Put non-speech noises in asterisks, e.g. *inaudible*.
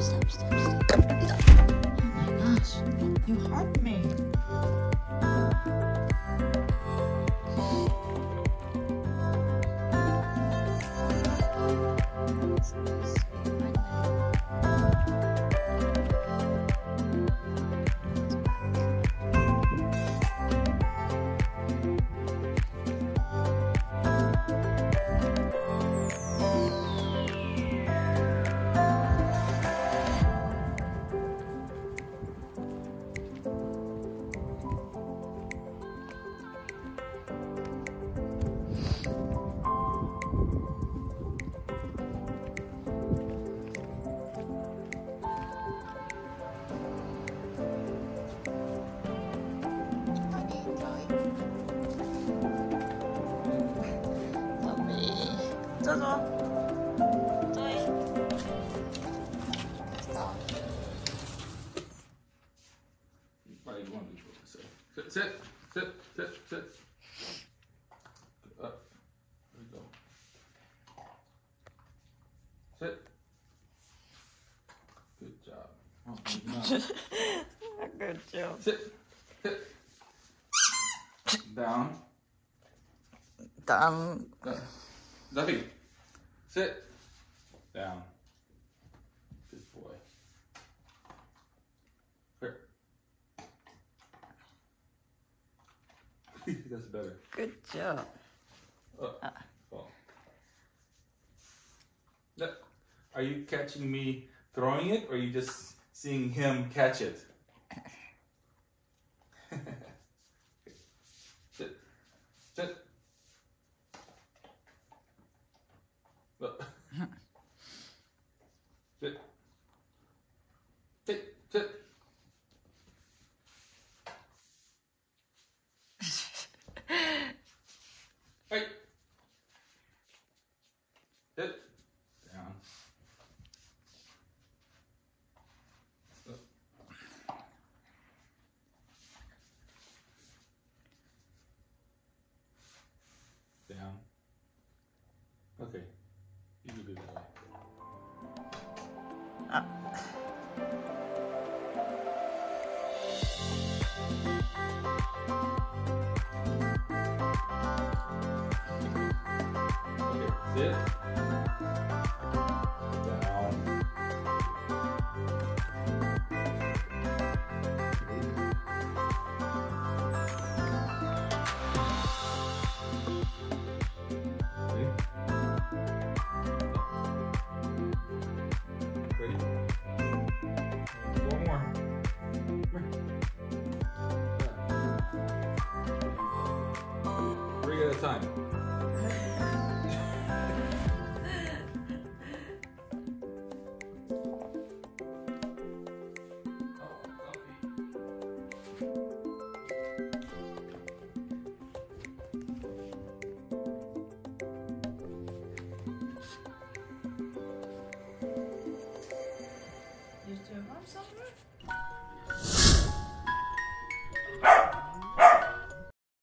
stop, stop, stop, stop. Oh my gosh, you hurt me. 앉아줘. 저희. 빨리 이거 만들고 있어요. 셋, 셋, 셋, 셋, 셋. Up. There we go. Sit. Good job. Oh, moving on. Good job. Sit. Sit. Down. 땀. Uh, Duffy. Sit. Down. Good boy. Here. *laughs* That's better. Good job. Up. Fall. Look, Are you catching me throwing it, or are you just seeing him catch it? *laughs* sit. Sit. Look. sit. Sit. Sit. Hey. Sit. Down. Up. Down. Okay. You can do that way. Okay, sit. Down. Time.